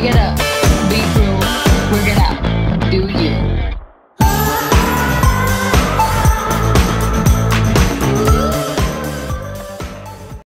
Get up.